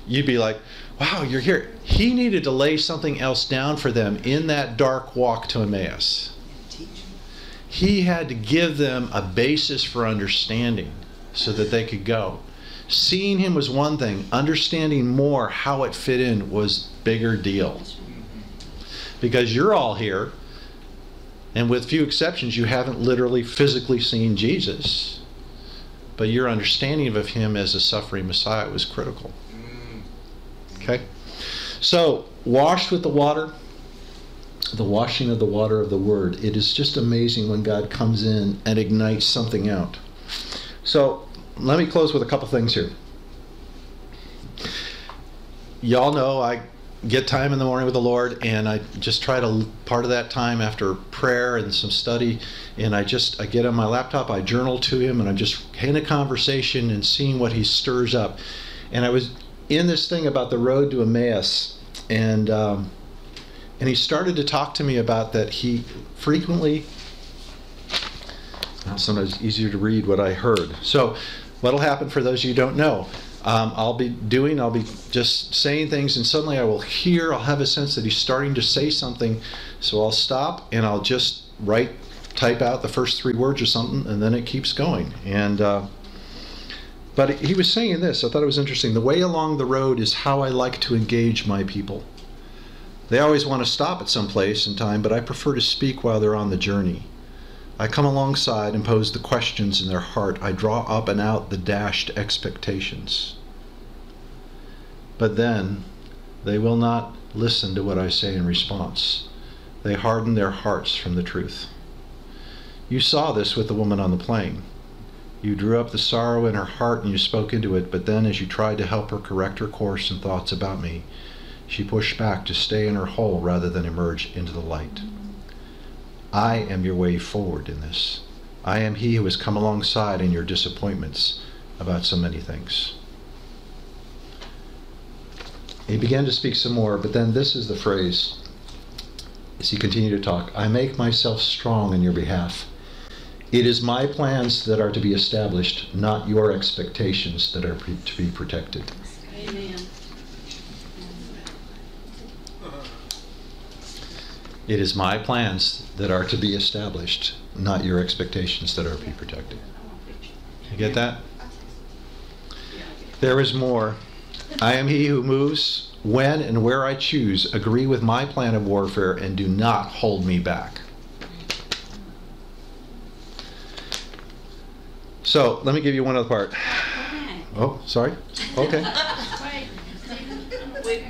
you'd be like, wow, you're here. He needed to lay something else down for them in that dark walk to Emmaus. He had to give them a basis for understanding so that they could go. Seeing him was one thing, understanding more how it fit in was bigger deal. Because you're all here, and with few exceptions, you haven't literally physically seen Jesus. But your understanding of him as a suffering Messiah was critical. Okay? So, washed with the water, the washing of the water of the Word. It is just amazing when God comes in and ignites something out. So, let me close with a couple things here. Y'all know I get time in the morning with the Lord, and I just try to part of that time after prayer and some study, and I just I get on my laptop, I journal to Him, and I'm just in a conversation and seeing what He stirs up. And I was in this thing about the road to Emmaus, and um, and He started to talk to me about that. He frequently sometimes easier to read what I heard. So, what'll happen for those of you don't know? Um, I'll be doing, I'll be just saying things, and suddenly I will hear, I'll have a sense that he's starting to say something. So I'll stop and I'll just write, type out the first three words or something, and then it keeps going. And, uh, but he was saying this, I thought it was interesting. The way along the road is how I like to engage my people. They always want to stop at some place in time, but I prefer to speak while they're on the journey. I come alongside and pose the questions in their heart. I draw up and out the dashed expectations. But then they will not listen to what I say in response. They harden their hearts from the truth. You saw this with the woman on the plane. You drew up the sorrow in her heart and you spoke into it, but then as you tried to help her correct her course and thoughts about me, she pushed back to stay in her hole rather than emerge into the light. I am your way forward in this. I am he who has come alongside in your disappointments about so many things. He began to speak some more, but then this is the phrase as he continued to talk I make myself strong in your behalf. It is my plans that are to be established, not your expectations that are pre- to be protected. Amen. It is my plans that are to be established, not your expectations that are to be protected. You get that? There is more. I am he who moves when and where I choose. Agree with my plan of warfare and do not hold me back. So let me give you one other part. Oh, sorry. Okay. Wait,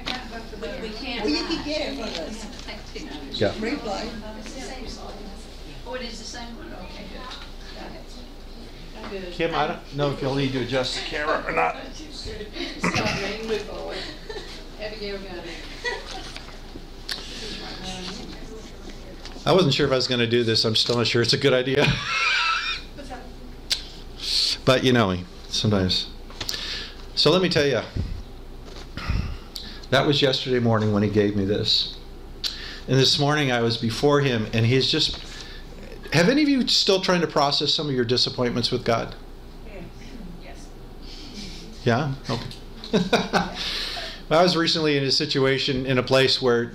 we, we can't. Well, you can get it from us. Yeah. Replay. Oh, it is the same one, okay, good. Good. Kim, I don't know if you'll need to adjust the camera or not. Stop reading, move forward. Abigail got it. I wasn't sure if I was going to do this. I'm still not sure it's a good idea. but you know me, sometimes. So let me tell you. That was yesterday morning when he gave me this. And this morning I was before him, and he's just. Have any of you still trying to process some of your disappointments with God? Yes. Yeah? Okay. I was recently in a situation in a place where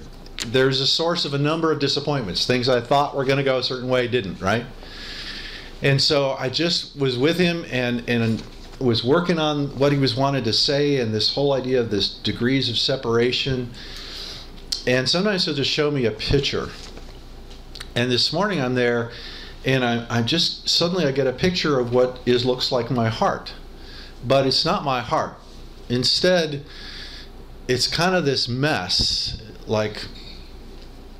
there's a source of a number of disappointments. Things I thought were going to go a certain way didn't, right? And so I just was with him and, and was working on what he was wanted to say and this whole idea of this degrees of separation. And sometimes he'll just show me a picture. And this morning I'm there and I, I just suddenly I get a picture of what is looks like my heart. But it's not my heart. Instead, it's kind of this mess, like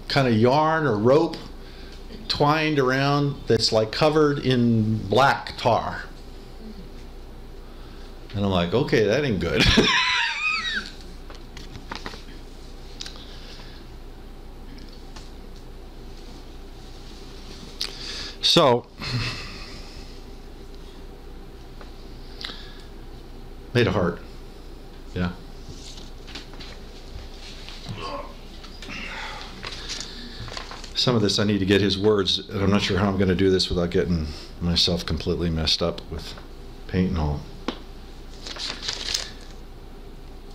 kind of yarn or rope twined around that's like covered in black tar. And I'm like, okay, that ain't good. so, made a heart. Yeah. Some of this I need to get his words, and I'm not sure how I'm going to do this without getting myself completely messed up with paint and all.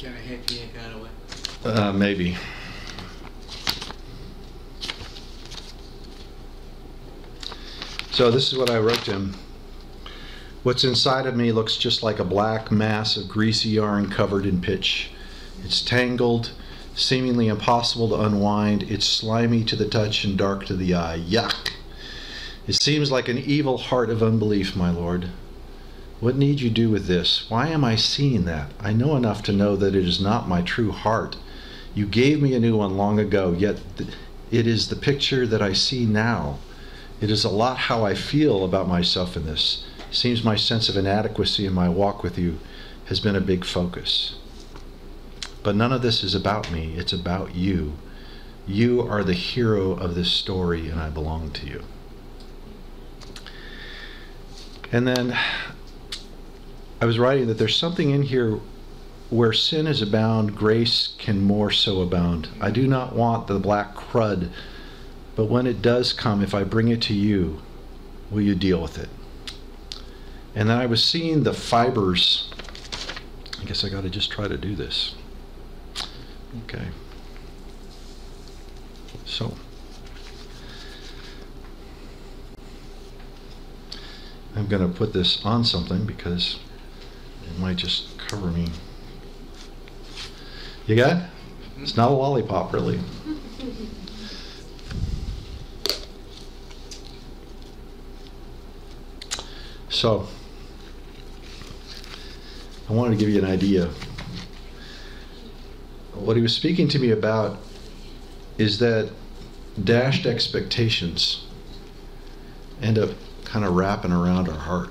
Got a happy ink out of it. Uh, maybe. So this is what I wrote to him. What's inside of me looks just like a black mass of greasy yarn covered in pitch. It's tangled, seemingly impossible to unwind. It's slimy to the touch and dark to the eye. Yuck! It seems like an evil heart of unbelief, my Lord. What need you do with this? Why am I seeing that? I know enough to know that it is not my true heart. You gave me a new one long ago, yet it is the picture that I see now. It is a lot how I feel about myself in this. Seems my sense of inadequacy in my walk with you has been a big focus. But none of this is about me, it's about you. You are the hero of this story, and I belong to you. And then I was writing that there's something in here where sin is abound, grace can more so abound. I do not want the black crud, but when it does come, if I bring it to you, will you deal with it? And then I was seeing the fibers. I guess I got to just try to do this. Okay. So. I'm going to put this on something because it might just cover me. You got it? It's not a lollipop, really. So, I wanted to give you an idea. What he was speaking to me about is that dashed expectations end up kind of wrapping around our heart.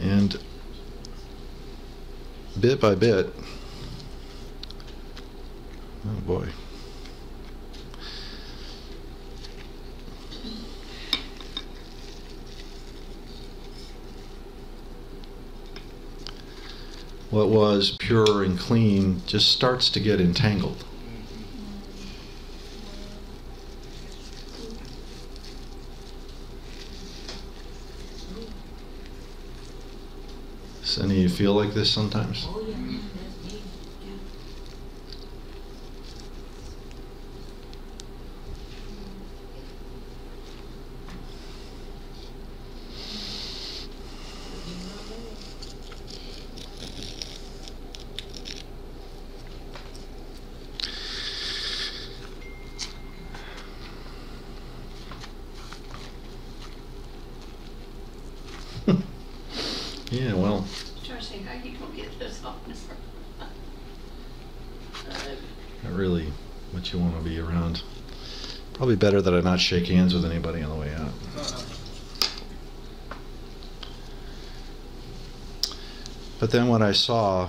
And bit by bit, oh boy. What was pure and clean just starts to get entangled. Does any of you feel like this sometimes? Yeah, well, Trying to see how you gonna get this on not really what you want to be around. Probably better that I not shake hands with anybody on the way out. But then what I saw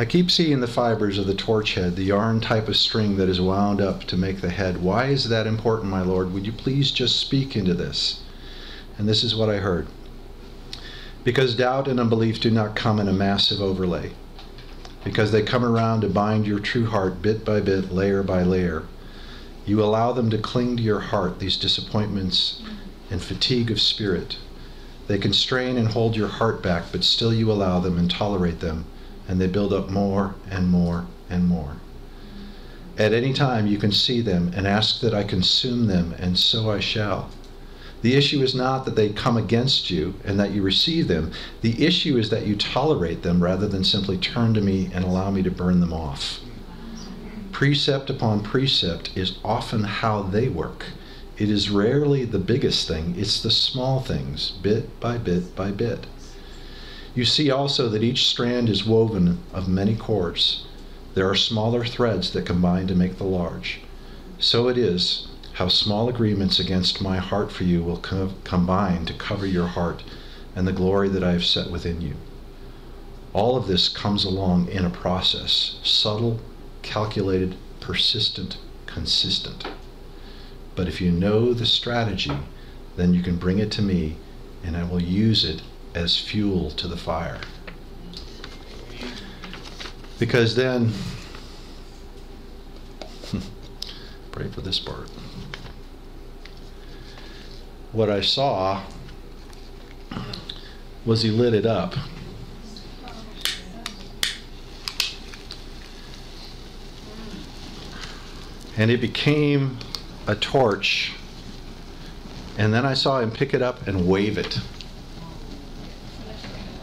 I keep seeing the fibers of the torch head, the yarn type of string that is wound up to make the head. Why is that important, my Lord? Would you please just speak into this? And this is what I heard. Because doubt and unbelief do not come in a massive overlay. Because they come around to bind your true heart bit by bit, layer by layer. You allow them to cling to your heart, these disappointments and fatigue of spirit. They constrain and hold your heart back, but still you allow them and tolerate them and they build up more and more and more. At any time you can see them and ask that I consume them, and so I shall. The issue is not that they come against you and that you receive them. The issue is that you tolerate them rather than simply turn to me and allow me to burn them off. Precept upon precept is often how they work. It is rarely the biggest thing, it's the small things, bit by bit by bit. You see also that each strand is woven of many cords. There are smaller threads that combine to make the large. So it is how small agreements against my heart for you will co- combine to cover your heart and the glory that I have set within you. All of this comes along in a process subtle, calculated, persistent, consistent. But if you know the strategy, then you can bring it to me and I will use it as fuel to the fire. Because then, pray for this part what I saw was he lit it up. And it became a torch. And then I saw him pick it up and wave it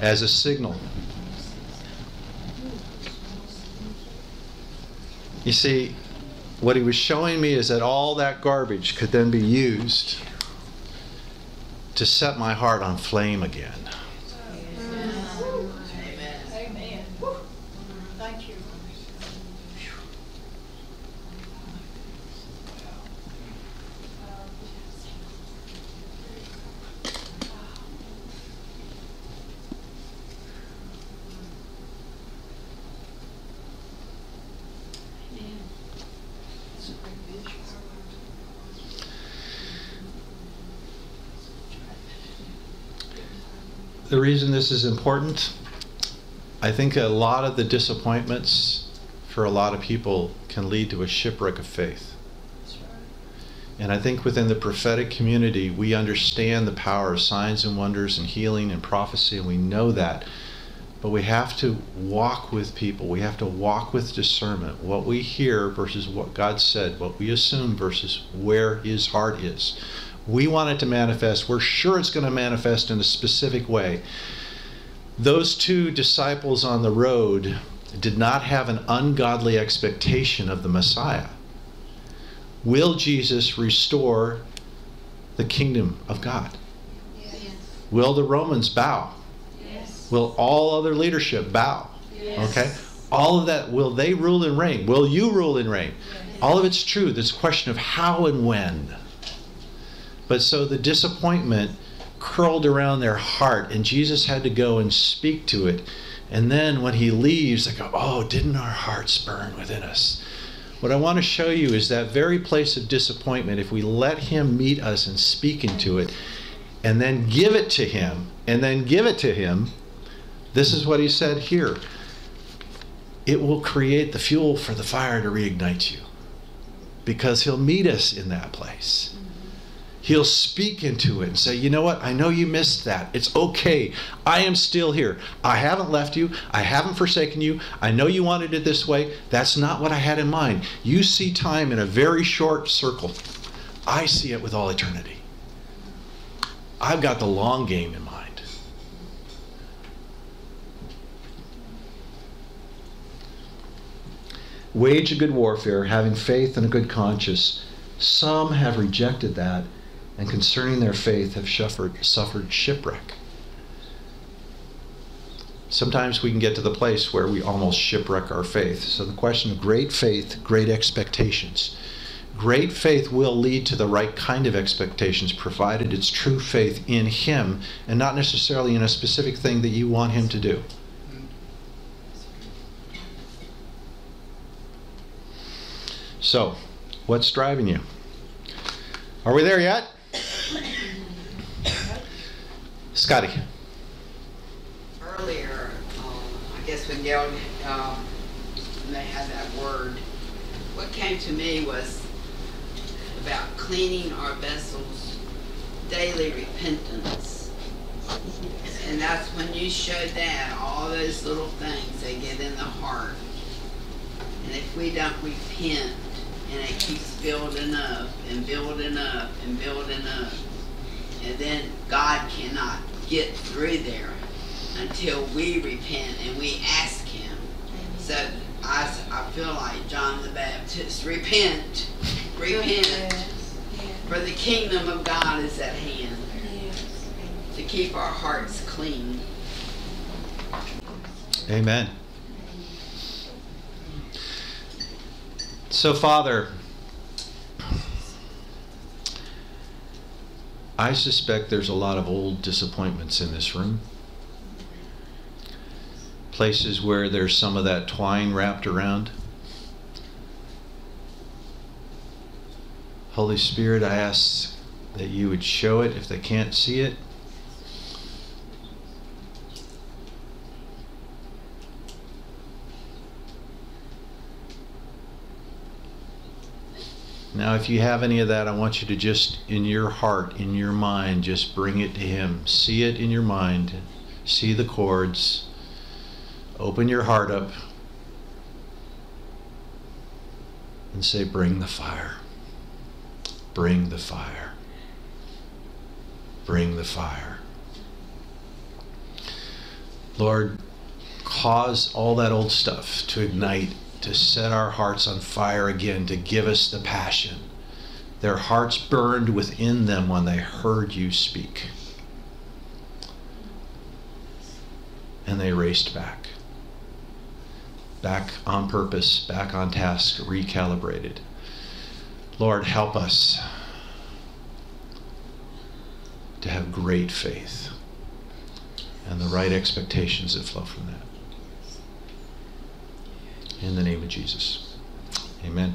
as a signal. You see, what he was showing me is that all that garbage could then be used to set my heart on flame again. Amen. Thank you. The reason this is important, I think a lot of the disappointments for a lot of people can lead to a shipwreck of faith. And I think within the prophetic community, we understand the power of signs and wonders and healing and prophecy, and we know that. But we have to walk with people. We have to walk with discernment. What we hear versus what God said, what we assume versus where His heart is. We want it to manifest. We're sure it's going to manifest in a specific way. Those two disciples on the road did not have an ungodly expectation of the Messiah. Will Jesus restore the kingdom of God? Yes. Will the Romans bow? Yes. Will all other leadership bow? Yes. Okay? All of that, will they rule and reign? Will you rule and reign? All of it's true. A question of how and when. But so the disappointment curled around their heart, and Jesus had to go and speak to it. And then when he leaves, they go, Oh, didn't our hearts burn within us? What I want to show you is that very place of disappointment, if we let him meet us and speak into it, and then give it to him, and then give it to him, this is what he said here. It will create the fuel for the fire to reignite you because he'll meet us in that place. He'll speak into it and say, You know what? I know you missed that. It's okay. I am still here. I haven't left you. I haven't forsaken you. I know you wanted it this way. That's not what I had in mind. You see time in a very short circle. I see it with all eternity. I've got the long game in mind. Wage a good warfare, having faith and a good conscience. Some have rejected that and concerning their faith have suffered, suffered shipwreck. Sometimes we can get to the place where we almost shipwreck our faith. So, the question of great faith, great expectations. Great faith will lead to the right kind of expectations, provided it's true faith in Him and not necessarily in a specific thing that you want Him to do. So, what's driving you? Are we there yet? Scotty. Earlier, um, I guess when Gail, um, they had that word, what came to me was about cleaning our vessels, daily repentance. And that's when you showed that, all those little things, they get in the heart. And if we don't repent, and it keeps building up and building up and building up. And then God cannot get through there until we repent and we ask Him. So I, I feel like John the Baptist, repent, repent, for the kingdom of God is at hand. To keep our hearts clean. Amen. So, Father, I suspect there's a lot of old disappointments in this room. Places where there's some of that twine wrapped around. Holy Spirit, I ask that you would show it if they can't see it. Now, if you have any of that, I want you to just, in your heart, in your mind, just bring it to Him. See it in your mind. See the cords. Open your heart up. And say, Bring the fire. Bring the fire. Bring the fire. Lord, cause all that old stuff to ignite to set our hearts on fire again, to give us the passion. Their hearts burned within them when they heard you speak. And they raced back. Back on purpose, back on task, recalibrated. Lord, help us to have great faith and the right expectations that flow from that. In the name of Jesus. Amen.